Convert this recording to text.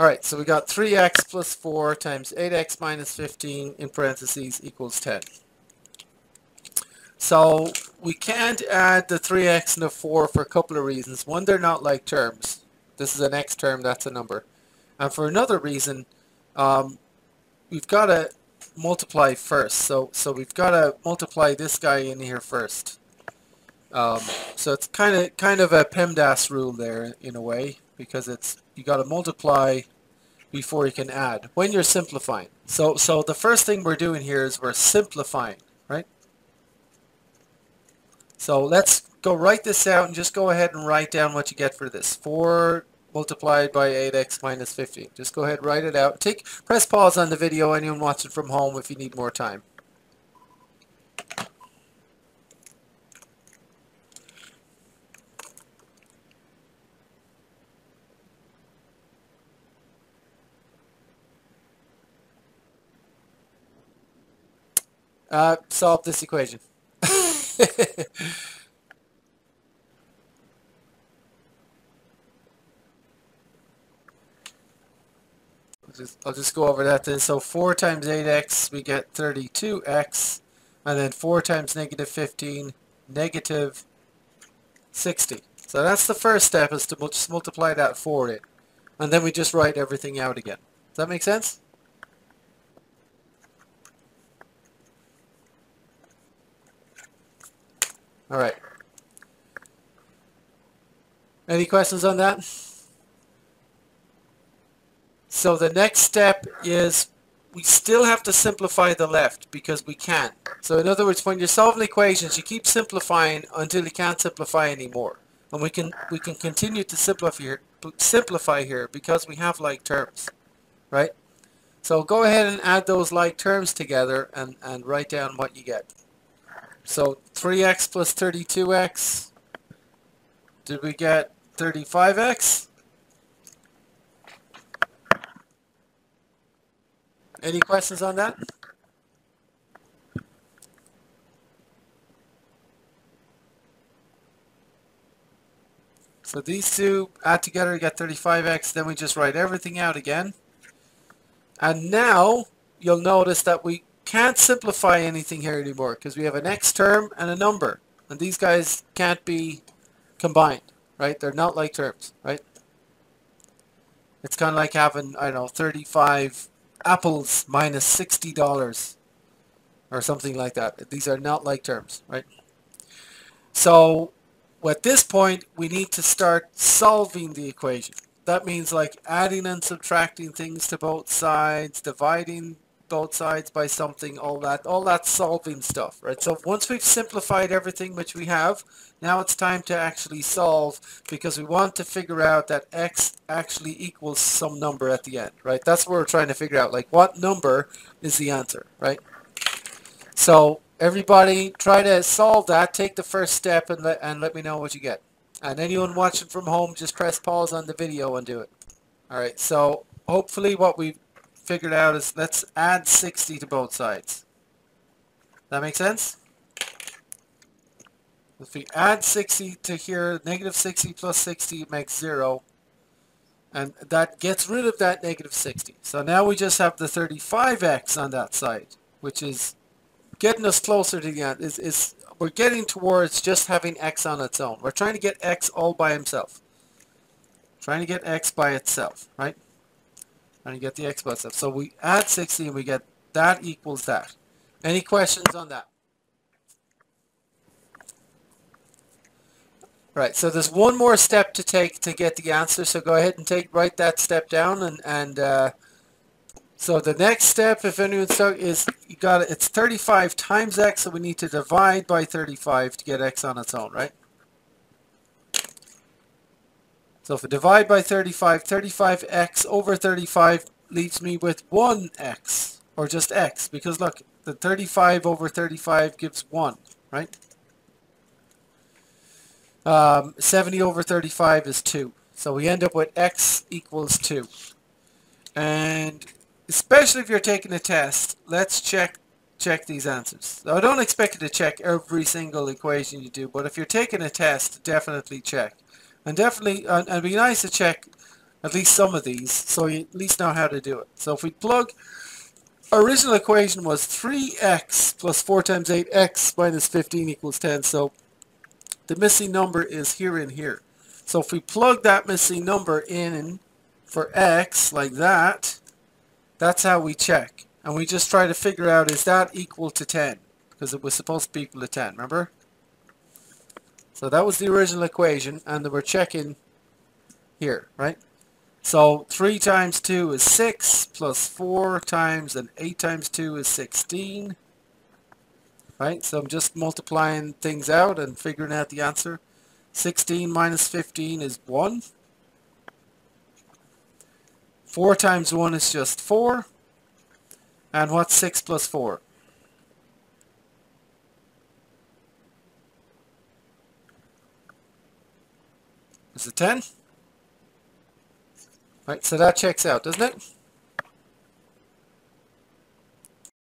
Alright, so we got 3x plus 4 times 8x minus 15 in parentheses equals 10. So we can't add the 3x and the 4 for a couple of reasons. One, they're not like terms. This is an x term, that's a number. And for another reason, um, we've got to multiply first. So so we've got to multiply this guy in here first. Um, so it's kind of kind of a PEMDAS rule there in a way because it's you got to multiply before you can add when you're simplifying. So so the first thing we're doing here is we're simplifying, right? So let's go write this out and just go ahead and write down what you get for this. 4 multiplied by 8x minus 15. Just go ahead write it out. Take Press pause on the video, anyone watching from home if you need more time. Uh, solve this equation. I'll just, I'll just go over that then. So 4 times 8x, we get 32x. And then 4 times negative 15, negative 60. So that's the first step, is to just multiply that 4 in. And then we just write everything out again. Does that make sense? All right. Any questions on that? So the next step is we still have to simplify the left because we can. So in other words, when you're solving equations, you keep simplifying until you can't simplify anymore. And we can we can continue to simplify here, simplify here because we have like terms, right? So go ahead and add those like terms together and, and write down what you get. So 3x plus 32x, did we get 35x? Any questions on that? So these two add together, you get 35x, then we just write everything out again. And now, you'll notice that we can't simplify anything here anymore because we have an x term and a number. And these guys can't be combined, right? They're not like terms, right? It's kind of like having, I don't know, 35 apples minus $60 or something like that. These are not like terms, right? So at this point, we need to start solving the equation. That means like adding and subtracting things to both sides, dividing both sides by something, all that, all that solving stuff, right? So once we've simplified everything, which we have, now it's time to actually solve because we want to figure out that x actually equals some number at the end, right? That's what we're trying to figure out, like what number is the answer, right? So everybody try to solve that, take the first step and let, and let me know what you get. And anyone watching from home, just press pause on the video and do it. All right, so hopefully what we've figured out is let's add 60 to both sides. That makes sense? If we add 60 to here, negative 60 plus 60 makes 0. And that gets rid of that negative 60. So now we just have the 35x on that side, which is getting us closer to the end. Is, is We're getting towards just having x on its own. We're trying to get x all by himself. Trying to get x by itself, right? And you get the x itself. So we add 60 and we get that equals that. Any questions on that? Right, so there's one more step to take to get the answer, so go ahead and take write that step down and, and uh, so the next step, if anyone's stuck, is you got it's 35 times x, so we need to divide by 35 to get x on its own, right? So if I divide by 35, 35x over 35 leaves me with 1x, or just x, because look, the 35 over 35 gives 1, right? Um, 70 over 35 is 2. So we end up with x equals 2. And especially if you're taking a test, let's check check these answers. I don't expect you to check every single equation you do, but if you're taking a test, definitely check. And definitely, and it'd be nice to check At least some of these, so you at least know how to do it. So if we plug, original equation was 3x plus 4 times 8x minus 15 equals 10. So the missing number is here and here. So if we plug that missing number in for x like that, that's how we check. And we just try to figure out is that equal to 10? Because it was supposed to be equal to 10, remember? So that was the original equation and we're checking here, right? So 3 times 2 is 6 plus 4 times and 8 times 2 is 16. Right, so I'm just multiplying things out and figuring out the answer. 16 minus 15 is 1. 4 times 1 is just 4. And what's 6 plus 4? Is it 10? Right, so that checks out, doesn't it?